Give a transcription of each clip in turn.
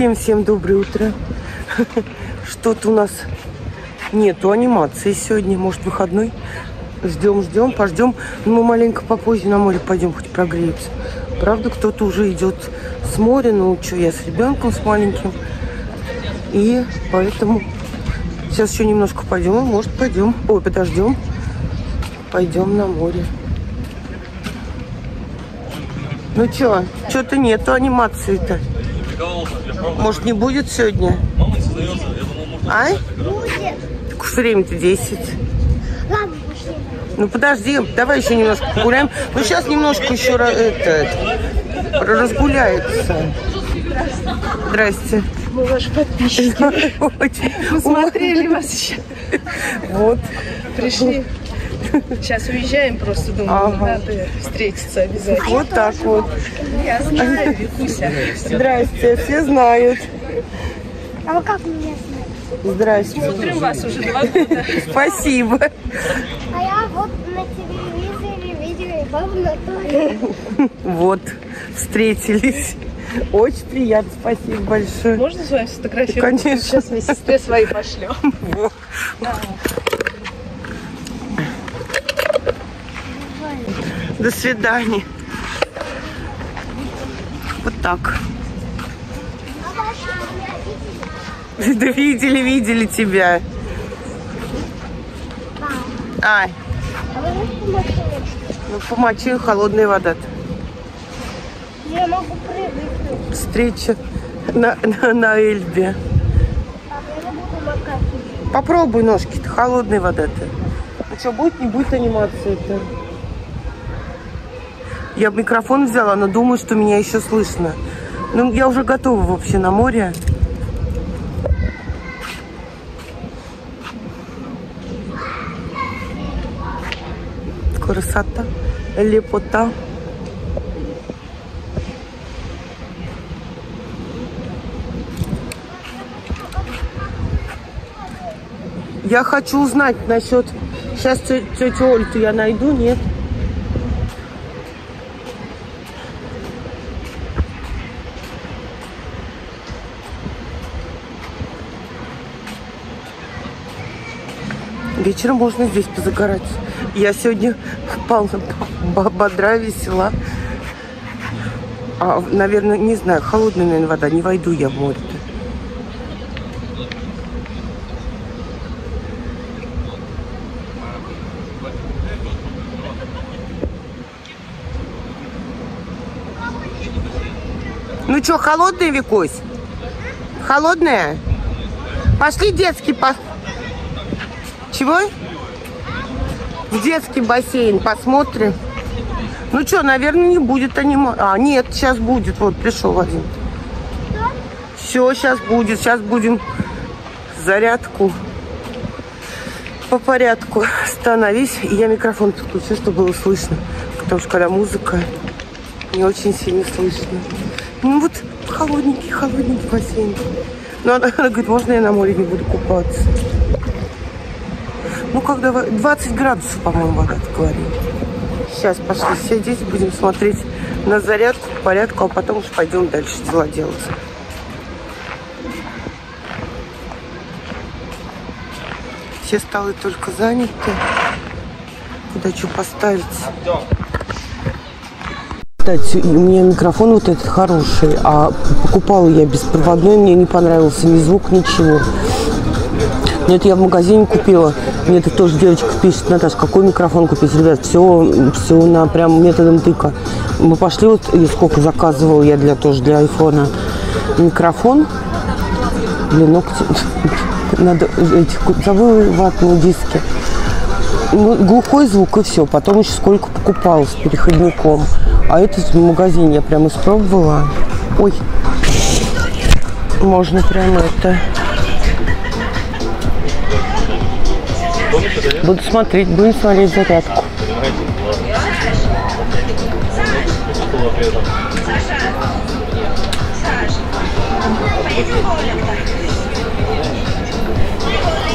Всем-всем доброе утро. Что-то у нас нету анимации сегодня. Может, выходной? Ждем, ждем, пождем. Ну, мы маленько попозже на море пойдем, хоть прогреется. Правда, кто-то уже идет с моря. Ну, что, я с ребенком, с маленьким. И поэтому сейчас еще немножко пойдем. Может, пойдем. Ой, подождем. Пойдем на море. Ну что, что-то нету анимации-то. Может, не будет сегодня? А? Так уж время-то 10. Ладно, пошли. Ну подожди, давай еще немножко погуляем. Ну сейчас немножко еще это, разгуляется. Здрасте. Мы ваши подписчики. Очень. Мы смотрели вас еще. Вот. Пришли. Сейчас уезжаем просто, думаю, Ага. надо встретиться обязательно. Вот так вот. Я знаю, Викуся. Здрасте, все знают. А вы как меня знаете? Здрасте. Смотрим вас уже два года. Спасибо. А я вот на телевизоре видела бабу Наталью. Вот, встретились. Очень приятно, спасибо большое. Можно с вами сфотографироваться? Конечно. Сейчас мы сестре своей пошлем. До свидания. Вот так. А? Да видели, видели тебя. Ай, А ну помочи, холодная вода. Я могу прыгать. Встреча на, на, на Эльбе. Попробуй ножки-то, холодная вода-то. Ну что, будет, не будет анимации-то? Я микрофон взяла, но думаю, что меня еще слышно. Ну, я уже готова вообще на море. Красота, лепота. Я хочу узнать насчет... Сейчас тетю Ольту я найду, нет? Вечером можно здесь позагорать. Я сегодня вполне б- бодра, весела. А, наверное, не знаю, холодная, наверное, вода. Не войду я в море-то. Ну что, холодная, Викусь? Холодная? Пошли детский по... Чего? В детский бассейн посмотрим. Ну что, наверное, не будет анима... А, нет, сейчас будет. Вот, пришел один. Все, сейчас будет. Сейчас будем зарядку по порядку. Становись. И я микрофон подключу, чтобы было слышно. Потому что когда музыка, не очень сильно слышно. Ну вот холодненький, холодненький бассейн. Ну, она, она говорит, можно я на море не буду купаться? Ну, когда во- 20 градусов, по-моему, вода говорит. Сейчас пошли все дети, будем смотреть на зарядку, по порядку, а потом уж пойдем дальше дела делать. Все столы только заняты. Куда что поставить? Кстати, у меня микрофон вот этот хороший, а покупала я беспроводной, мне не понравился ни звук, ничего. Нет, я в магазине купила. Мне тут тоже девочка пишет, Наташа, какой микрофон купить? Ребят, все, все на прям методом тыка. Мы пошли вот, и сколько заказывал я для тоже для айфона микрофон. Блин, ногти. Надо эти куцевые ватные диски. Ну, глухой звук и все. Потом еще сколько покупала с переходником. А этот в магазине я прям испробовала. Ой. Можно прямо это... Буду смотреть, будем смотреть зарядку.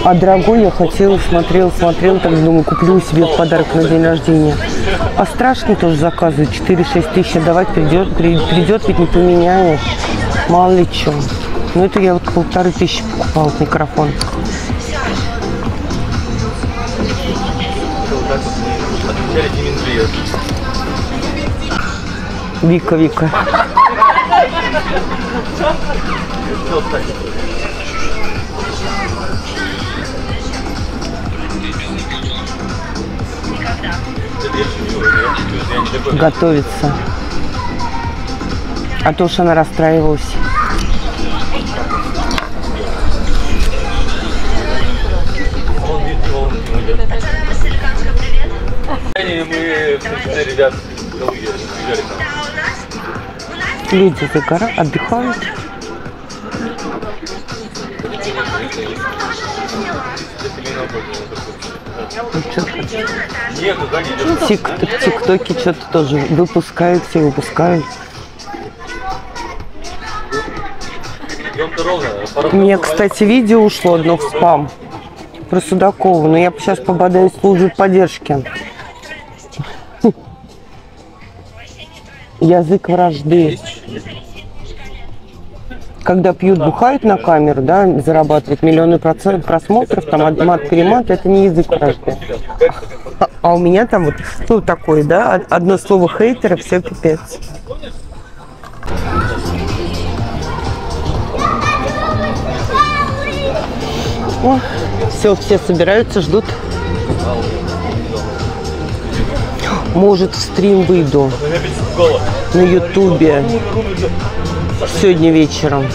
А дорогой я хотела, смотрела, смотрела, так думаю, куплю себе в подарок на день рождения. А страшный тоже заказывает, 4-6 тысяч отдавать придет, при- придет, ведь не поменяешь. Мало ли что. Ну это я вот полторы тысячи покупал микрофон. Не такой. Готовится. А то уж она расстраивалась. Он Мы ребят. Люди отдыхают. Куда не идет. Тик, в ТикТоке что-то тоже выпускают, все выпускают. У меня, минут, кстати, видео ушло одно в спам про Судакова, но я сейчас пободаюсь в службе поддержки. Язык вражды. Когда пьют, бухают на камеру, да, зарабатывают миллионы процент просмотров, там от- мат-перемат, это не язык вражды. А, а у меня там вот, ну, такое, да, од- одно слово хейтера, все пипец. О, все, все собираются, ждут. Может, в стрим выйду на Ютубе сегодня вечером.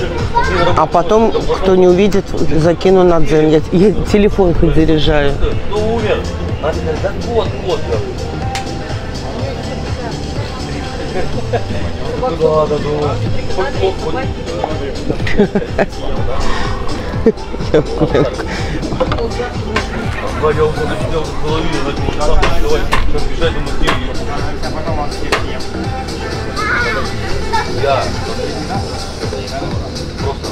А потом, кто не увидит, закину на дзен. Я, я телефон хоть заряжаю. Ну, да я уже начинал в голове, начал сам давай, как бежать, думаю, где Я просто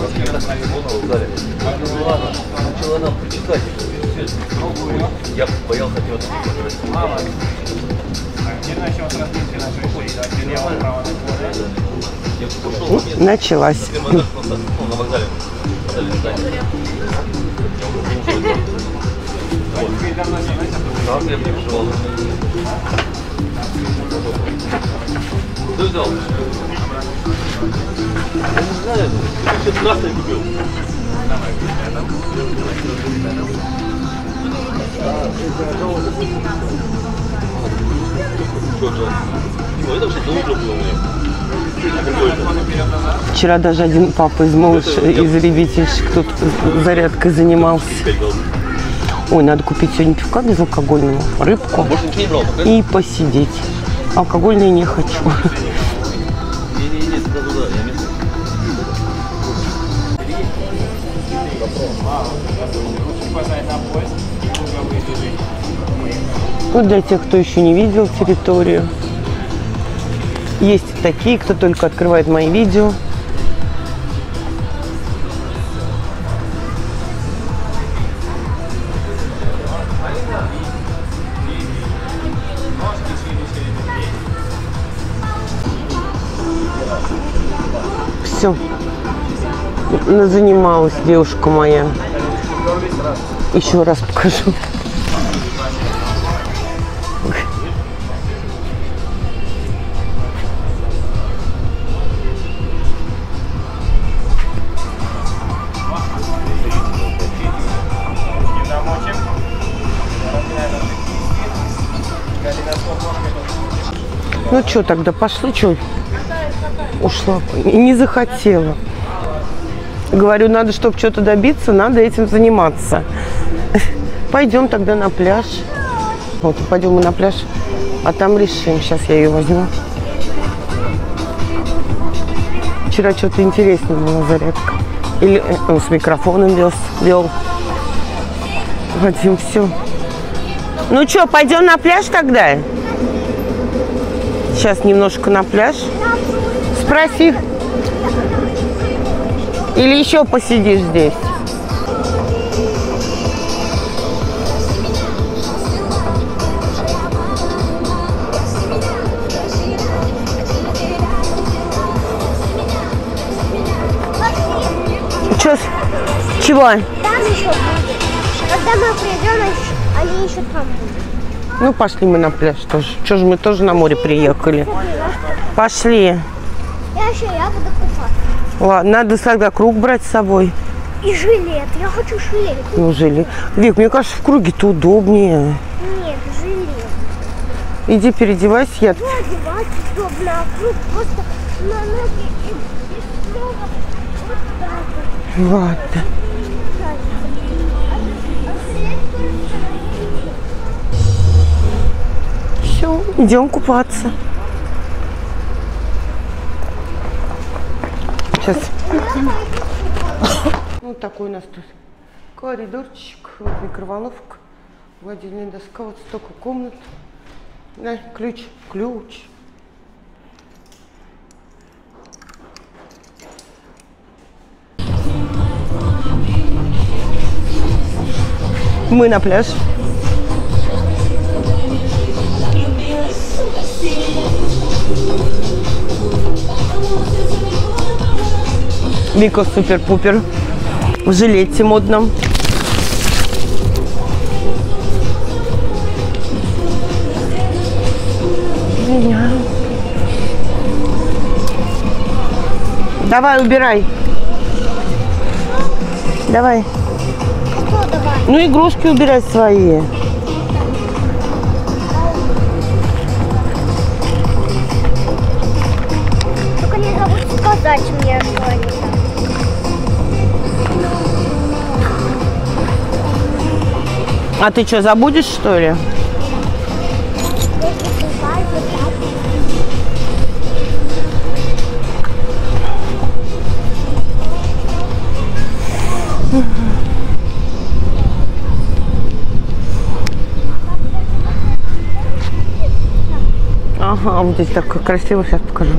зале. Ну ладно, начала нам прочитать. Я боялся от него пошел, Ну, началась. Вот. Так, я? Я не знаю, я сейчас красный купил. Это до утра было у меня. Вчера даже один папа из малыша, из ребятишек тут зарядкой занимался. Ой, надо купить сегодня пивка безалкогольного, рыбку и посидеть. Алкогольное не хочу. Ну, для тех, кто еще не видел территорию. Есть такие, кто только открывает мои видео. Все. Занималась девушка моя. Еще раз покажу. Ну что тогда, пошли, что? Ушла. Не захотела. Говорю, надо, чтобы что-то добиться, надо этим заниматься. Пойдем тогда на пляж. Вот, пойдем мы на пляж, а там решим. Сейчас я ее возьму. Вчера что-то интересное была зарядка. Или э, он с микрофоном вез, вел. Вадим, все. Ну что, пойдем на пляж тогда? Сейчас немножко на пляж. Спроси. Или еще посидишь здесь? Чё? Чего? Там еще. Когда мы придем, они- еще там будут. Ну, пошли мы на пляж тоже. Чё же мы тоже на море приехали? Пошли. Еще я буду купаться. Ладно, надо тогда круг брать с собой. И жилет. Я хочу жилет. Неужели? Вик, мне кажется, в круге-то удобнее. Нет, жилет. Иди переодевайся, я... Ну, удобно, а круг просто на ноги и, и снова вот так вот. Ладно. Все, идем купаться. Сейчас. Вот такой у нас тут коридорчик, вот микроволновка, гладильная доска, вот столько комнат. На, ключ, ключ. Мы на пляж. Вика супер-пупер в жилете модном. Давай, убирай. Давай. Что давай? Ну, игрушки убирай свои. А ты что, забудешь, что ли? Ага, вот здесь так красиво, сейчас покажу.